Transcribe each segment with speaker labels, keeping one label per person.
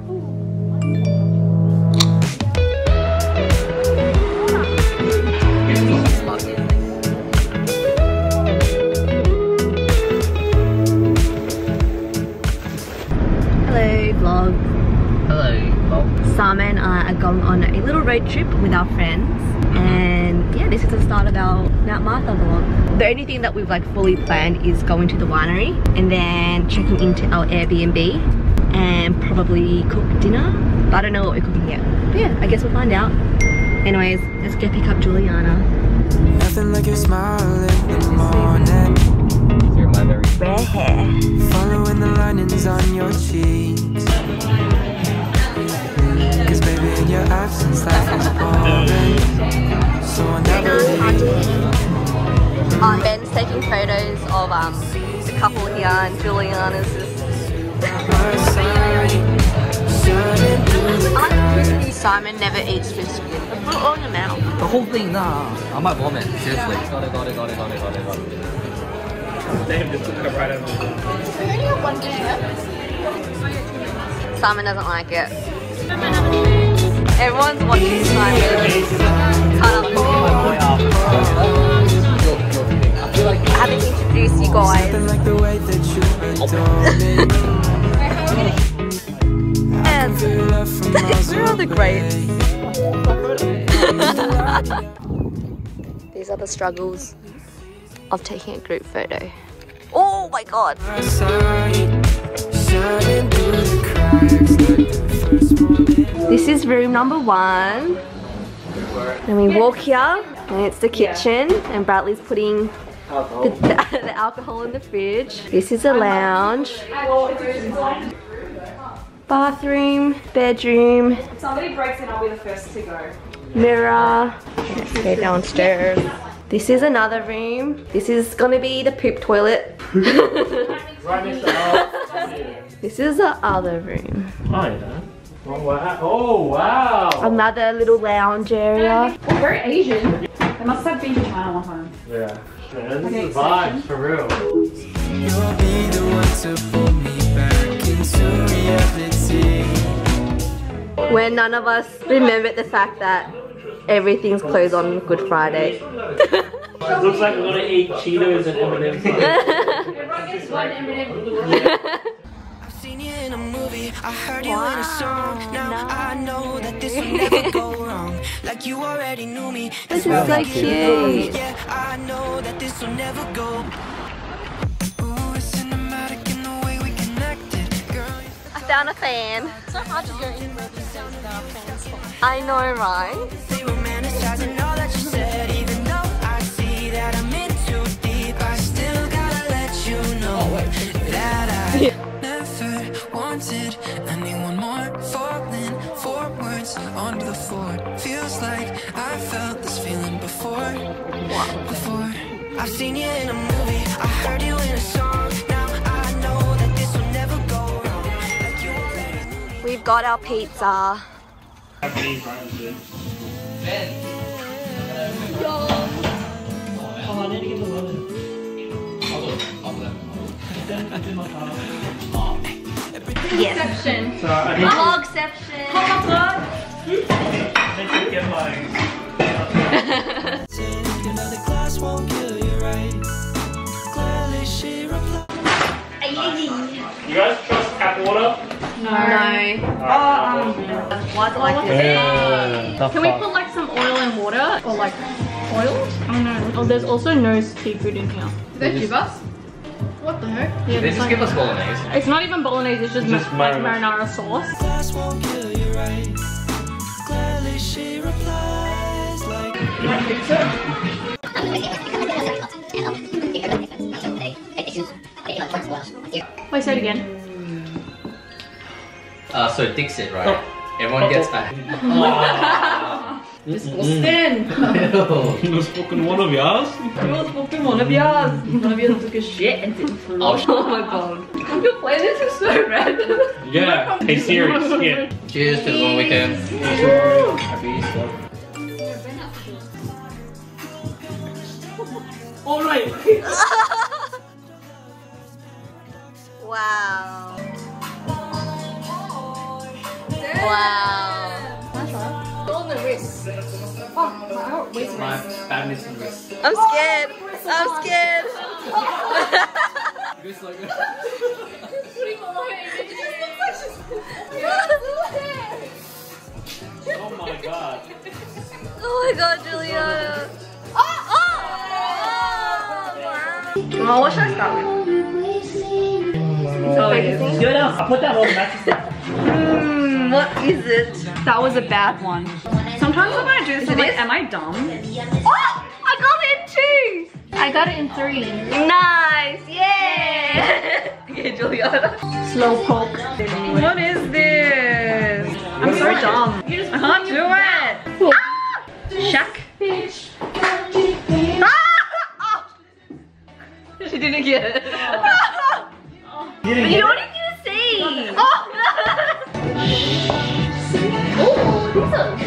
Speaker 1: Hello vlog.
Speaker 2: Hello,
Speaker 1: Sama and I are going on a little road trip with our friends and yeah this is the start of our Mount Martha vlog. The only thing that we've like fully planned is going to the winery and then checking into our Airbnb and probably cook dinner but I don't know what we're cooking yet. But yeah I guess we'll find out. Anyways let's go pick up Juliana.
Speaker 3: Nothing like your smile in the morning.
Speaker 2: You're my very
Speaker 1: Red hair.
Speaker 3: Following the linings on your cheeks. Cause baby, in your absence, life is boring. So I never leave.
Speaker 1: Um, Ben's taking photos of um, the couple here and Juliana's just
Speaker 3: my side. Shining through the
Speaker 1: Simon never eats fish skin. Put it all in your mouth.
Speaker 2: The whole thing, nah. I might vomit. Seriously. Got it, got it, got it, got it, got it, got it.
Speaker 1: Simon doesn't like it. Everyone's watching Simon. Cut up.
Speaker 3: The away.
Speaker 1: grapes? These are the struggles of taking a group photo. Oh my god.
Speaker 3: My side. Shining through the cracks like the first morning.
Speaker 1: This is room number one. And we walk here, and it's the kitchen, and Bradley's putting the, the alcohol in the fridge. This is a lounge. Bathroom, bedroom,
Speaker 4: If somebody breaks in, I'll be the first to go.
Speaker 1: mirror. Let's go downstairs. This is another room. This is gonna be the poop toilet. this is the other room.
Speaker 5: Oh, yeah. Oh, wow. Oh, wow.
Speaker 1: Another little lounge area.
Speaker 4: Very Asian. They must have been to China one time.
Speaker 5: Yeah. Man, this
Speaker 4: Okay,
Speaker 5: is vibes for real.
Speaker 3: Into reality.
Speaker 1: Where none of us remembered the fact that everything's closed on Good Friday.
Speaker 5: it Looks like we're gonna eat Cheetos and M&M's.
Speaker 3: I've seen you in a movie, I heard you in a song. Now I know that this will never go wrong. Like you already knew me.
Speaker 1: This is so cute.
Speaker 3: Yeah, I know that this will never go. Girl.
Speaker 1: I found a fan.
Speaker 4: It's so hard to go in where these days without fans.
Speaker 1: I know, right?
Speaker 3: They that you said, even though I see that I'm in too deep. I still gotta let you know oh, that I never wanted anyone more. Falling forwards onto the floor. Feels like I felt this feeling before. Before I've seen you in a movie, I heard you in a song.
Speaker 1: We've got our pizza. Yes.
Speaker 4: Section.
Speaker 5: So I need
Speaker 1: Vlogception.
Speaker 5: to get my...
Speaker 3: Another glass you, right? Gladly she replied.
Speaker 5: You guys trust tap water?
Speaker 1: No.
Speaker 5: Uh,
Speaker 1: Why is it like this?
Speaker 4: Can we put like some oil and water? Or like oil? Oh no. Oh, there's also no seafood in here.
Speaker 6: They give us? What the heck?
Speaker 4: Yeah,
Speaker 2: They just
Speaker 4: like-
Speaker 2: give us bolognese.
Speaker 4: It's not even bolognese, it's just,
Speaker 5: Just
Speaker 4: ma- like
Speaker 5: marinara.
Speaker 4: marinara sauce.
Speaker 3: Glass won't kill you, right? Gladly she replies like.
Speaker 4: Wait, say it again.
Speaker 2: Uh, so Dixit, right? Everyone gets a.
Speaker 6: Disgusting!
Speaker 5: You was fucking one of yours?
Speaker 6: You was fucking one of yours! One of yours took a shit and didn't flow.
Speaker 2: Oh,
Speaker 6: Oh my god. Your playlist is so random.
Speaker 5: Yeah. Hey Siri, skip.
Speaker 2: Cheers to the long weekend.
Speaker 5: Happy Easter. Alright.
Speaker 1: Wow. Wow.
Speaker 4: On the wrist. Oh, my waist
Speaker 2: My badminton wrist.
Speaker 1: I'm scared. I'm scared.
Speaker 2: Wrist like
Speaker 5: Oh my god.
Speaker 1: Oh my god, Julia. Oh! Oh! Wow.
Speaker 6: Oh, what should I start with?
Speaker 5: Oh, yeah. Good enough. I put that on the mattress.
Speaker 1: What is it?
Speaker 6: That was a bad one. Sometimes when I do this, I'm like, am I dumb?
Speaker 1: Oh! I got it too!
Speaker 4: I got it in three.
Speaker 1: Nice! Yeah! okay, Julia.
Speaker 4: Slow poke.
Speaker 6: What is this? I'm so dumb. I can't do it. Shaq.
Speaker 1: Ah! Oh. She didn't get it.
Speaker 5: You didn't get it?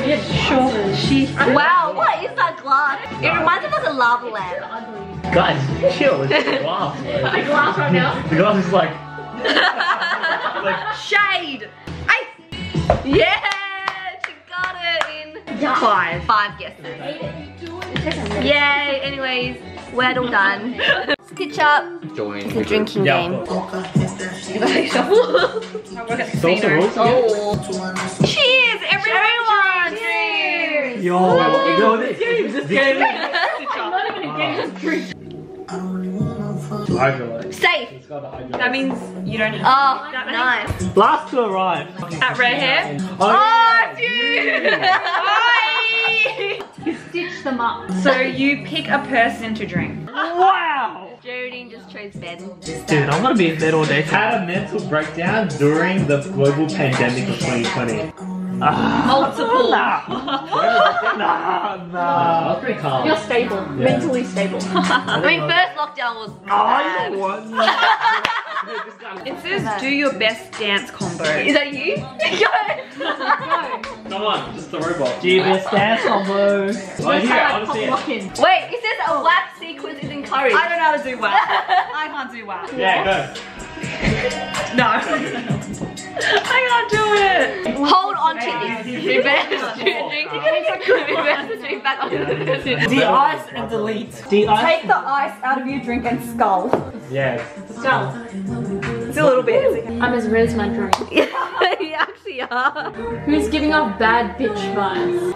Speaker 6: Sure. She.
Speaker 1: wow, what is that glass? It reminds me of a lava lamp.
Speaker 5: Guys, chill. It's just glass. bro.
Speaker 4: Glass right now.
Speaker 5: The glass is like, like
Speaker 1: Shade! I Yeah! She got it in
Speaker 6: Five.
Speaker 1: five guesses. Yay! Anyways, we're all done. Stitch up.
Speaker 2: Join.
Speaker 1: It's a drinking
Speaker 5: Yeah,
Speaker 1: game.
Speaker 5: of course.
Speaker 6: I work at the
Speaker 5: Those the
Speaker 6: casino.
Speaker 5: rules again?
Speaker 1: Oh. Cheers, everyone! Cheers!
Speaker 5: Yo, yo, this game, this game.
Speaker 4: Not even a game, just drink.
Speaker 5: Hydralyte.
Speaker 1: Safe.
Speaker 5: It's got the Hydralyte.
Speaker 6: That means you don't
Speaker 1: Oh, nice.
Speaker 5: Last to arrive.
Speaker 6: That red hair.
Speaker 1: Oh, dude! Oh, Bye!
Speaker 4: Stitch them up.
Speaker 6: So you pick a person to drink.
Speaker 5: Wow!
Speaker 1: Geraldine just chose Ben.
Speaker 5: Dude, I'm gonna be in bed all day. Had a mental breakdown during the global pandemic of 2020. Ah,
Speaker 6: Multiple.
Speaker 5: nah, nah, nah.
Speaker 2: That's pretty calm.
Speaker 4: You're stable. Mentally stable.
Speaker 1: I mean, first lockdown was
Speaker 5: Oh,
Speaker 1: bad.
Speaker 5: You know what?
Speaker 6: It says do your best dance combo.
Speaker 1: Is that you?
Speaker 5: Come on, just the robot. Jeebus dance combo. Oh, here, I wanna see it.
Speaker 4: Lock.
Speaker 1: Wait, it says a wax sequence is encouraged.
Speaker 6: I don't know how to do WAP. I can't do WAP.
Speaker 5: Yeah, go.
Speaker 6: No. I can't do it.
Speaker 1: Hold on to this. Reverse drink. Reverse drink back onto the
Speaker 5: De-ice and delete. De-ice.
Speaker 6: Take the ice out of your drink and skull.
Speaker 5: Yes.
Speaker 6: It's a little bit.
Speaker 4: I'm as red as my drink.
Speaker 1: you actually are.
Speaker 4: Who's giving off bad bitch vibes?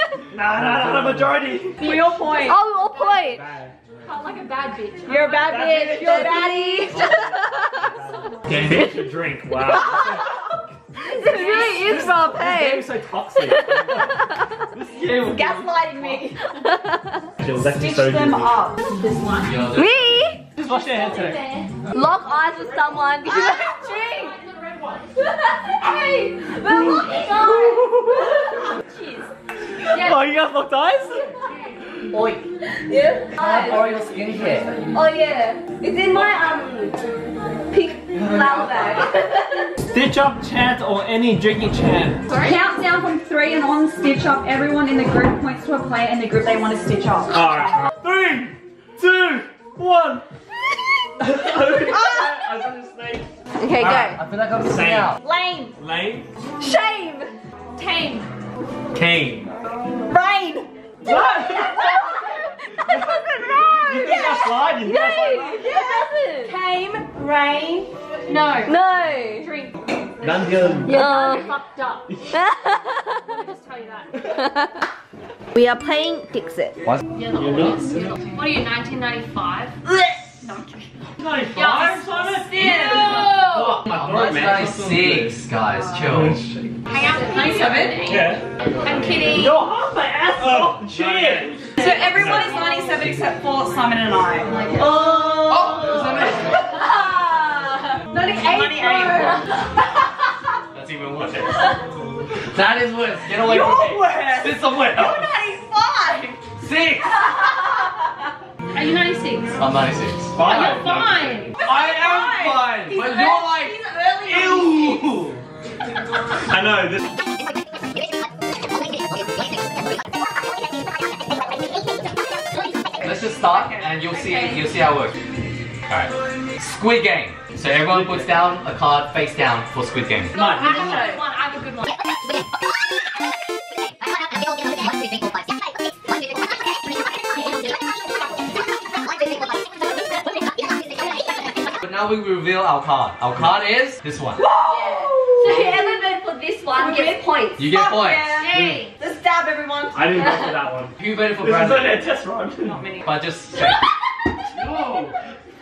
Speaker 5: Nah, nah, nah, the majority.
Speaker 6: For your point.
Speaker 1: Oh, all point.
Speaker 4: Felt like a bad bitch.
Speaker 6: You're a bad
Speaker 5: Bad
Speaker 6: bitch.
Speaker 5: bitch.
Speaker 6: You're a baddie.
Speaker 5: Getting bitch to drink. Wow.
Speaker 1: It really is rough,
Speaker 5: This
Speaker 1: hey.
Speaker 5: game's so toxic. this game was
Speaker 6: Gaslighting me.
Speaker 5: It's
Speaker 6: Stitch them up.
Speaker 4: This one.
Speaker 1: Me?
Speaker 5: Just wash your hands today.
Speaker 1: Lock eyes with someone. You don't drink. hey, we're locking eyes. Cheers.
Speaker 5: Oh, you guys locked eyes?
Speaker 1: Yeah.
Speaker 2: L'Oreal skincare.
Speaker 1: Oh yeah, it's in my um pink flower bag.
Speaker 5: Stitch up chant or any drinking chant.
Speaker 6: Count down from three and on, stitch up. Everyone in the group points to a player in the group they want to stitch up.
Speaker 5: Alright. Three, two, one. I was gonna say.
Speaker 1: okay, go.
Speaker 2: I feel like I'm missing
Speaker 5: Same.
Speaker 2: out.
Speaker 1: Lame.
Speaker 5: Lane.
Speaker 1: Shame.
Speaker 4: Tame.
Speaker 5: Kane.
Speaker 1: Rain.
Speaker 5: What?
Speaker 1: That doesn't rhyme.
Speaker 5: You think that's sliding? You guys like
Speaker 1: Yay. It doesn't.
Speaker 6: Tame, rain.
Speaker 4: No.
Speaker 1: No.
Speaker 4: Drink.
Speaker 5: that? None good.
Speaker 1: Yeah. Oh.
Speaker 4: Fucked up. I'll just tell you that.
Speaker 1: we are playing Dixit.
Speaker 2: What?
Speaker 4: Yeah, the
Speaker 5: You're not?
Speaker 4: What are you, 1995?
Speaker 5: No, five, Simon?
Speaker 4: No!
Speaker 2: I'm 96, guys. Chill.
Speaker 4: Hang out 97?
Speaker 5: Yeah.
Speaker 4: I'm kidding.
Speaker 5: You're half my ass off. Cheers.
Speaker 6: So everyone is 97 except for Simon and I.
Speaker 2: Oh, it was amazing.
Speaker 6: Ah, 98.
Speaker 5: That's even worse.
Speaker 2: That is worse. Get away from me.
Speaker 6: worse.
Speaker 2: Sit somewhere else.
Speaker 6: 95.
Speaker 2: Six.
Speaker 4: Are you 96?
Speaker 2: I'm 96.
Speaker 4: You're
Speaker 5: Five.
Speaker 4: fine.
Speaker 2: I am fine. But you're like, ew.
Speaker 5: I know. This.
Speaker 2: Let's just start and you'll see you'll see how it works. Alright. Squid Game. So everyone puts down a card face down for Squid Game.
Speaker 5: Come
Speaker 2: now we reveal our card. Our card is this one.
Speaker 1: So whoever voted for this one gets points.
Speaker 2: You get points.
Speaker 1: Yay! Mm.
Speaker 6: Let's stab everyone.
Speaker 5: I didn't vote for that one.
Speaker 2: Who voted for
Speaker 5: This is
Speaker 2: Brandon?
Speaker 5: only a test run.
Speaker 6: Not many.
Speaker 2: But just say.
Speaker 5: No.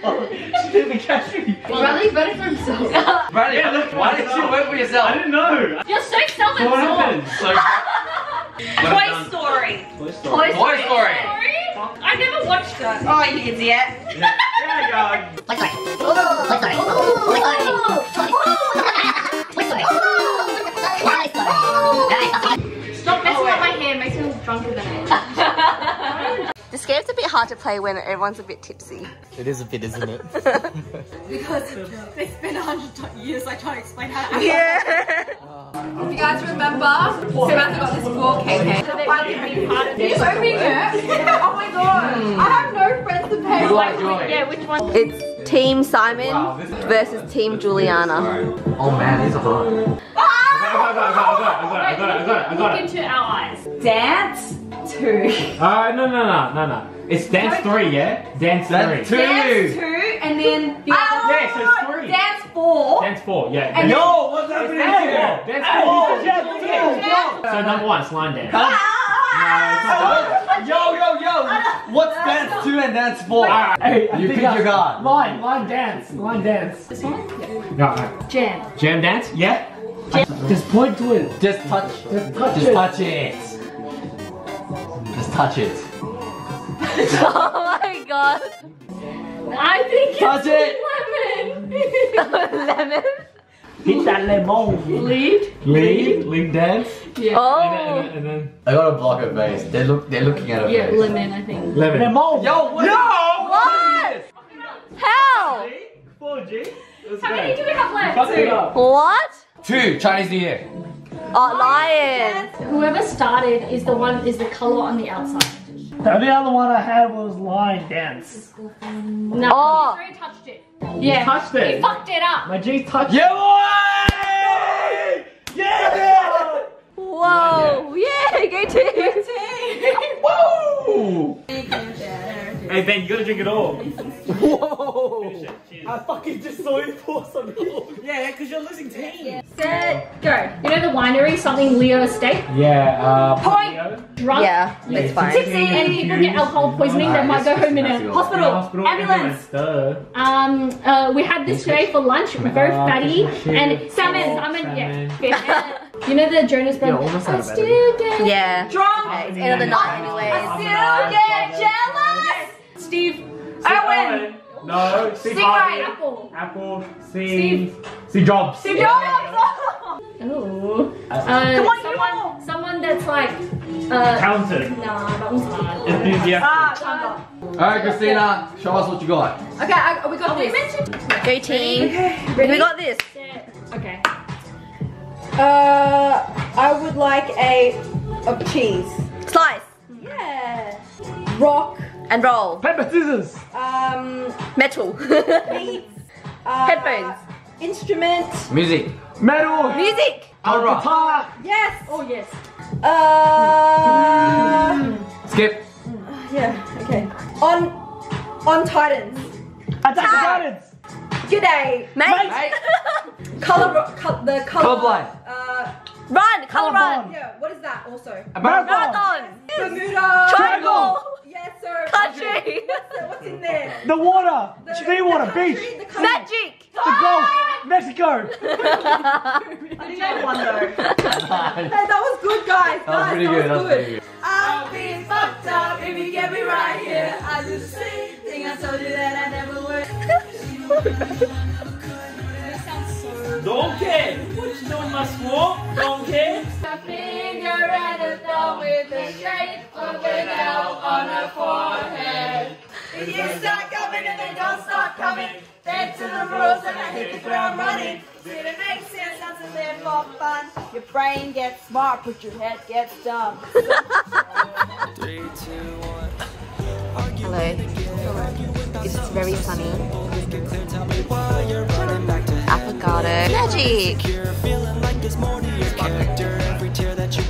Speaker 5: Oh, she didn't catch me.
Speaker 1: Bradley voted for himself.
Speaker 2: Bradley,
Speaker 5: Yeah, look,
Speaker 2: why did you vote for yourself?
Speaker 5: I didn't know.
Speaker 4: You're so
Speaker 5: So what happened?
Speaker 4: self-absorbed.
Speaker 2: So,
Speaker 6: Toy Story.
Speaker 5: Toy
Speaker 1: Toy
Speaker 2: Toy Story.
Speaker 4: Sorry? I never watched that.
Speaker 6: Oh, you idiot.
Speaker 5: Yeah, God.
Speaker 4: Stop messing up my hair. It Makes me look drunker than I am.
Speaker 1: This game's a bit hard to play when everyone's a bit tipsy.
Speaker 2: It is a bit, isn't it?
Speaker 6: It's been a hundred years I try to explain how to
Speaker 1: Yeah.
Speaker 6: If you guys remember, Samantha got this for KK. So finally be part of this. So big, Oh my god. I have no friends to pay.
Speaker 2: You like Joy?
Speaker 4: Yeah, which one?
Speaker 1: It's Team Simon
Speaker 2: Wow, this is-
Speaker 1: versus Team Juliana.
Speaker 2: Oh man, these are hard. Ah!
Speaker 5: I got it, I got it, I got it, I got it, I got it,
Speaker 4: Look into our eyes.
Speaker 6: Dance two.
Speaker 5: Uh, no, no, no, no, no. It's dance three, yeah? Dance
Speaker 2: That's
Speaker 5: three.
Speaker 2: two.
Speaker 6: Dance two, and then the other.
Speaker 5: Yeah, so it's three.
Speaker 6: Dance four.
Speaker 5: Dance four, yeah.
Speaker 6: And
Speaker 5: Dance-
Speaker 2: Yo, what's
Speaker 5: It's
Speaker 2: happening
Speaker 5: dance
Speaker 2: here?
Speaker 5: four. Dance four. So number one, slime dance. No, it's.
Speaker 2: Yo, yo, yo! What's dance two and dance four?
Speaker 5: Hey,
Speaker 2: You
Speaker 5: think
Speaker 2: pick
Speaker 5: I-
Speaker 2: your card.
Speaker 5: Line, line dance, line dance.
Speaker 4: This one?
Speaker 5: No, no.
Speaker 4: Jam.
Speaker 5: Jam dance? Yeah. Just point to it.
Speaker 2: Just touch.
Speaker 5: Just touch
Speaker 2: Just
Speaker 5: it.
Speaker 2: touch it. Just touch it.
Speaker 1: oh my god.
Speaker 4: I think
Speaker 2: Touch it.
Speaker 4: it's lemon.
Speaker 1: Lemon.
Speaker 5: Hit that lemon.
Speaker 4: Lead.
Speaker 5: Lead, lead dance.
Speaker 4: Yeah.
Speaker 1: Oh.
Speaker 5: And then, and then,
Speaker 2: I gotta block her face. They look. They're looking at her
Speaker 4: Yeah,
Speaker 2: face.
Speaker 4: lemon, I think.
Speaker 5: lemon. Lemon.
Speaker 2: Yo, what?
Speaker 1: What? How?
Speaker 5: 4G.
Speaker 4: How many do
Speaker 5: go.
Speaker 4: we have left?
Speaker 5: Fuck.
Speaker 1: What?
Speaker 2: Two. Chinese New Year.
Speaker 1: Oh, lion.
Speaker 4: Whoever started is the one is the color on the outside.
Speaker 5: The only other one I had was line dance.
Speaker 4: No,
Speaker 1: Oh.
Speaker 4: he's already touched it. Yeah.
Speaker 5: touched it.
Speaker 4: He fucked it up.
Speaker 5: My G touched
Speaker 2: Yeah, boy!
Speaker 5: Yeah!
Speaker 1: Whoa. Yeah, go team.
Speaker 5: Woo! Hey Ben, you gotta drink it all.
Speaker 2: Whoa!
Speaker 5: I fucking just saw you pour some. yeah, because you're losing team.
Speaker 6: Set, go.
Speaker 4: You know the winery, something Leo Estate?
Speaker 5: Yeah, uh,
Speaker 6: Point.
Speaker 4: Drunk.
Speaker 1: Yeah, that's fine.
Speaker 4: Tipsy and people get alcohol poisoning that might go home in a hospital.
Speaker 6: Ambulance.
Speaker 4: Um, uh, we had this today for lunch. Very fatty and salmon. Salmon,
Speaker 5: salmon.
Speaker 4: yeah. you know the Jonas Brothers.
Speaker 5: almost had
Speaker 4: I
Speaker 5: a better-
Speaker 4: still get
Speaker 1: Yeah.
Speaker 6: Drunk.
Speaker 1: Okay, it's end of the night anyway.
Speaker 6: I still get jealous. Steve. Owen.
Speaker 5: No, Steve
Speaker 6: Sting
Speaker 5: Harvey.
Speaker 6: Ray.
Speaker 4: apple.
Speaker 5: Apple. Steve. Steve Jobs.
Speaker 6: Steve Jobs.
Speaker 4: Ooh. Uh,
Speaker 6: on,
Speaker 4: someone, someone that's like, uh,
Speaker 5: Talented.
Speaker 4: nah, that one's hard.
Speaker 5: Enthusiastic.
Speaker 6: Ah.
Speaker 2: Alright, Christina, show us what you got.
Speaker 6: Okay, I, we got this.
Speaker 1: Go team. We got this.
Speaker 4: Okay.
Speaker 6: Uh, I would like a of cheese.
Speaker 1: Slice
Speaker 6: Yeah. Rock.
Speaker 1: And roll.
Speaker 5: Paper scissors.
Speaker 6: Um,
Speaker 1: Metal.
Speaker 6: beats. Uh,
Speaker 1: Headphones.
Speaker 6: Instrument.
Speaker 2: Music.
Speaker 5: Metal.
Speaker 1: Music.
Speaker 2: Genre.
Speaker 5: Guitar.
Speaker 6: Yes.
Speaker 4: Oh yes.
Speaker 6: Uh,
Speaker 2: Skip.
Speaker 6: yeah. Okay. On, on Titans.
Speaker 5: Attack the Titans.
Speaker 6: G'day.
Speaker 1: Mate.
Speaker 2: Mate.
Speaker 6: Color. ro- Co- the color.
Speaker 2: Colorblind.
Speaker 6: Uh,
Speaker 1: Run. Color run.
Speaker 6: yeah. What is that? Also.
Speaker 1: A Marathon.
Speaker 6: Bermuda.
Speaker 1: Triangle.
Speaker 6: Yes.
Speaker 1: Country.
Speaker 6: What's, what's in there?
Speaker 5: The water.
Speaker 6: The-
Speaker 5: Seawater.
Speaker 6: the
Speaker 5: Beach.
Speaker 6: country, The.
Speaker 1: Magic.
Speaker 5: The Gulf. Ah! Mexico.
Speaker 6: I didn't know one though. Hey, that was good, guys.
Speaker 2: That was
Speaker 6: guys,
Speaker 2: pretty
Speaker 6: that
Speaker 2: good.
Speaker 6: was
Speaker 2: That was pretty good.
Speaker 6: I'll be fucked up if you get me right here. I do the same thing I told you that I never would.
Speaker 5: Don't care. What you doing, my swamp? Don't care.
Speaker 6: Finger and a thumb with a shape of an L on her forehead. If you start coming and they don't stop coming, then to the rules and I hit the ground running. Did it make sense? Answer there for fun. Your brain gets smart, but your head gets dumb.
Speaker 1: Hello. It's very sunny. Avocado. Magic.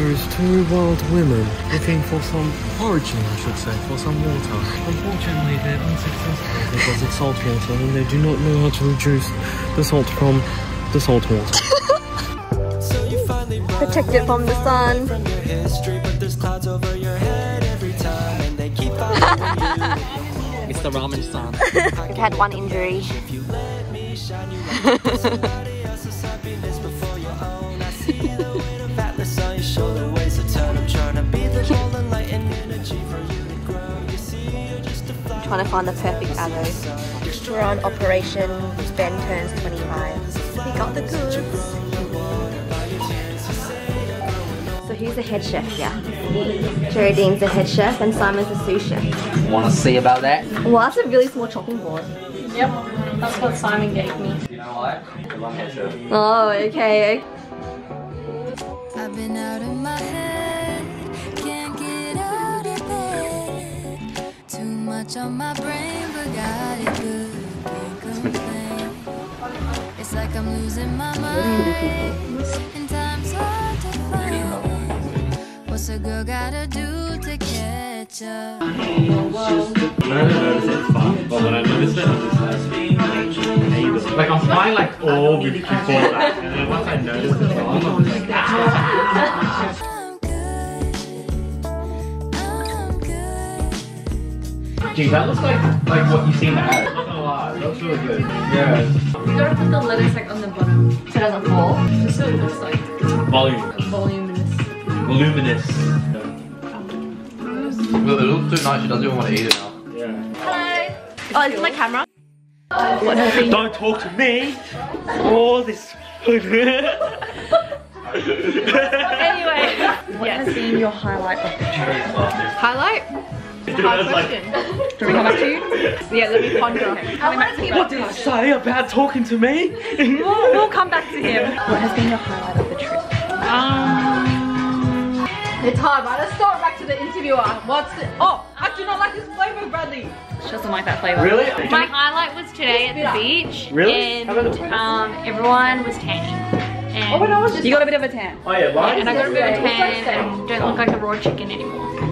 Speaker 7: there is two wild women looking for some origin, I should say, for some water. Unfortunately, they're unsuccessful because it's salt water and they do not know how to reduce the salt from the salt water.
Speaker 3: So you finally run
Speaker 1: Protect it from the sun.
Speaker 3: from your history, but there's
Speaker 1: had one
Speaker 3: your Trying to
Speaker 1: find the perfect avo. We're on Operation Ben Turns 25. We got the goods. So who's the head chef here? Geraldine's the head chef and Simon's the sous chef.
Speaker 2: Wanna see about that?
Speaker 1: Well, that's a really small chopping board.
Speaker 4: Yep, that's what Simon gave me.
Speaker 2: You know what? I love that show.
Speaker 1: Oh, okay.
Speaker 3: I've been out of my head, My brain, it good. Can't complain. It's like I'm losing my mind, and time's hard to find. What's a girl gotta do to catch up?
Speaker 5: I it. But when I it, I'm like, like I'm fine like all before that, and then once I notice wrong, I'm like, ah.
Speaker 3: Good.
Speaker 5: That looks like like what you see in the ad. Not gonna lie, that looks really good. Yeah.
Speaker 4: You gotta put the lettuce like on the bottom.
Speaker 1: So it doesn't fall.
Speaker 4: Just so it looks like
Speaker 5: Volume.
Speaker 4: voluminous.
Speaker 5: Voluminous.
Speaker 2: Well, it looks too nice. She doesn't even want to eat it now.
Speaker 5: Yeah. Hello.
Speaker 1: Oh, is it my camera?
Speaker 5: What Don't talk to me. All this.
Speaker 4: Anyway,
Speaker 1: What has been your highlight of the trip?
Speaker 4: highlight. Hard question.
Speaker 1: Do we come back to you?
Speaker 4: Yeah, let me ponder.
Speaker 5: what did I say about talking to me?
Speaker 4: We'll, we'll come back to him.
Speaker 1: What has been your highlight of the trip?
Speaker 4: Um, it's hard, right? Let's start back to the interviewer. What's the? Oh, I do not like this flavor, Bradley.
Speaker 1: She doesn't like that flavor.
Speaker 5: really?
Speaker 8: My highlight was today at the beach.
Speaker 5: Really?
Speaker 8: And
Speaker 5: How about the-
Speaker 8: um, everyone was tanning. And,
Speaker 4: Oh, when I was just
Speaker 1: You got a bit of a tan.
Speaker 5: Oh yeah, mine
Speaker 8: and I got a bit of a
Speaker 4: Yes,
Speaker 8: tan and don't look like a raw chicken anymore.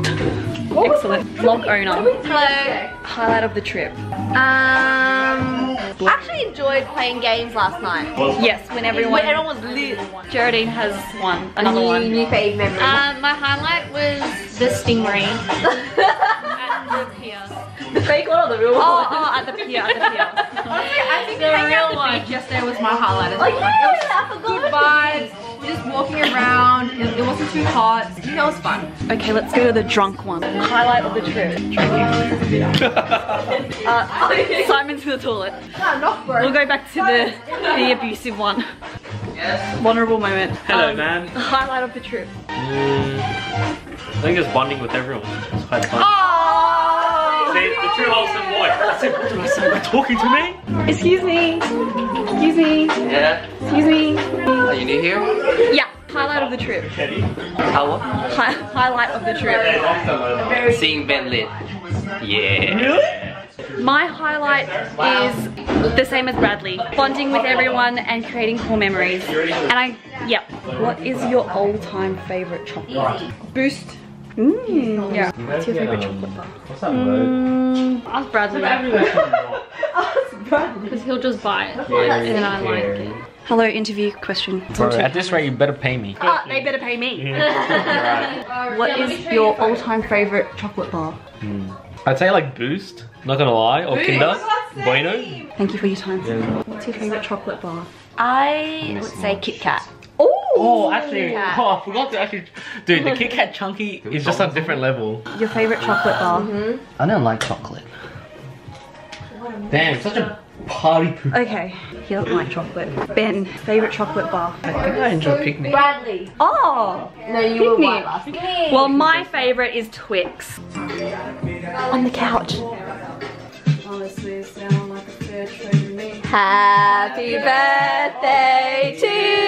Speaker 1: Excellent. Vlog owner.
Speaker 8: Hello.
Speaker 1: Highlight of the trip. Um, I actually enjoyed playing games last night.
Speaker 8: Yes, when everyone,
Speaker 1: When everyone was lit.
Speaker 8: Geraldine has one, another
Speaker 1: new,
Speaker 8: one.
Speaker 1: New fave memory.
Speaker 8: Um, my highlight was the stingray at the pier.
Speaker 1: The fake one or the real
Speaker 8: Oh,
Speaker 1: one?
Speaker 8: oh, oh at the pier, at the pier.
Speaker 4: I think
Speaker 8: The real
Speaker 4: at the
Speaker 8: one.
Speaker 4: beach yesterday was my highlight as
Speaker 1: Oh
Speaker 4: well.
Speaker 1: yeah,
Speaker 4: Like, it was
Speaker 1: I forgot.
Speaker 4: good vibes. We're just walking around. It, it wasn't too hot. I think that was fun.
Speaker 8: Okay, let's go to the drunk one.
Speaker 1: Highlight of the trip.
Speaker 8: Uh, Simon's to the toilet.
Speaker 4: Nah, not bro.
Speaker 8: We'll go back to the the abusive one. Yes. Vulnerable moment.
Speaker 5: Hello,
Speaker 8: Um,
Speaker 5: man.
Speaker 8: Highlight of the trip.
Speaker 5: I think it's bonding with everyone. It's quite fun.
Speaker 8: Oh!
Speaker 5: See, the true wholesome boy. I said, what did I say? Are talking to me?
Speaker 8: Excuse me. Excuse me.
Speaker 2: Yeah.
Speaker 8: Excuse me.
Speaker 2: Are you new here?
Speaker 8: Yeah. Highlight of the trip.
Speaker 2: How what?
Speaker 8: Hi highlight of the trip.
Speaker 2: Seeing Ben lit. Yeah.
Speaker 5: Really?
Speaker 8: My highlight is the same as Bradley. Bonding with everyone and creating cool memories. And I, yep. What is your all-time favorite chocolate? Boost. Mmm. Yeah. What's your favorite chocolate bar?
Speaker 5: What's that word?
Speaker 8: Mm, ask Bradley. Because he'll just buy it. And then I like it. Hello, interview question.
Speaker 5: Bro, at this rate, you better pay me.
Speaker 8: Ah, they better pay me.
Speaker 1: What is your all-time favorite chocolate bar?
Speaker 5: I'd say like Boost, not gonna lie, or Kinder, Bueno.
Speaker 8: Thank you for your time.
Speaker 5: Yeah.
Speaker 8: What's your favorite chocolate bar?
Speaker 1: I would say Kit Kat.
Speaker 5: Oh, oh actually,
Speaker 1: Kat.
Speaker 5: oh, I forgot to actually, dude, the Kit Kat Chunky is just on a different level.
Speaker 8: Your favorite chocolate bar? Mm-hmm.
Speaker 2: I don't like chocolate.
Speaker 5: Damn, such a party pooper.
Speaker 8: Okay, he doesn't like chocolate. Ben, favorite chocolate bar?
Speaker 2: I think I enjoy picnic.
Speaker 1: Bradley.
Speaker 8: Oh,
Speaker 1: No, you were white last.
Speaker 8: well, my favorite is Twix. On the couch. Honestly, sound like a fair trade to me.
Speaker 1: Happy birthday to you.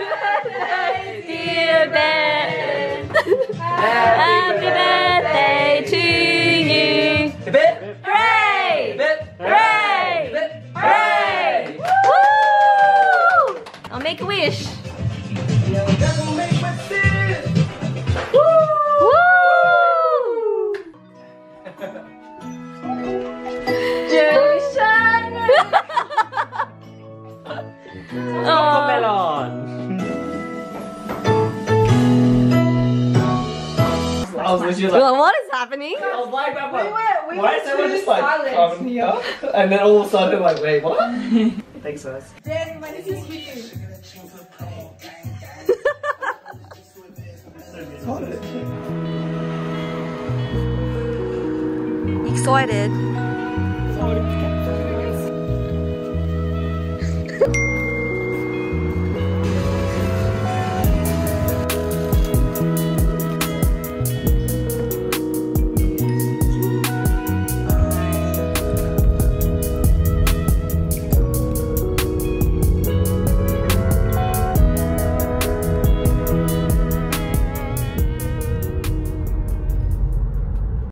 Speaker 5: wait, what? Thanks, guys.
Speaker 6: Danny, my this is. Excited.
Speaker 1: Excited.